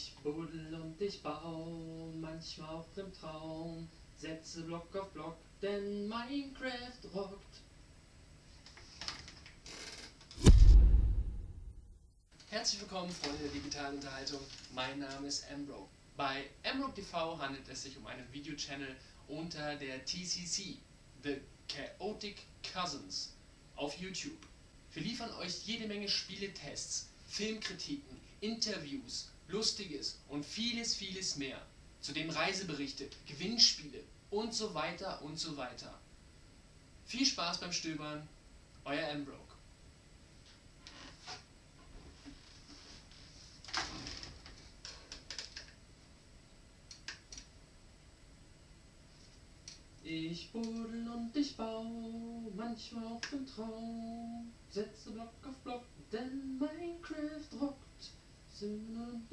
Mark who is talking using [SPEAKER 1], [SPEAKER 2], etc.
[SPEAKER 1] Ich buddel und ich bau, manchmal auch im Traum. Setze Block auf Block, denn Minecraft rockt. Herzlich willkommen, Freunde der digitalen Unterhaltung. Mein Name ist Ambro. Bei Ambro TV handelt es sich um einen Videochannel unter der TCC, The Chaotic Cousins, auf YouTube. Wir liefern euch jede Menge Spieletests, Filmkritiken, Interviews, Lustiges und vieles, vieles mehr. Zudem Reiseberichte, Gewinnspiele und so weiter und so weiter. Viel Spaß beim Stöbern, euer Mbroke. Ich buddel und ich bau, manchmal auch im Traum. Setze Block auf Block, denn Minecraft rockt. Sinne und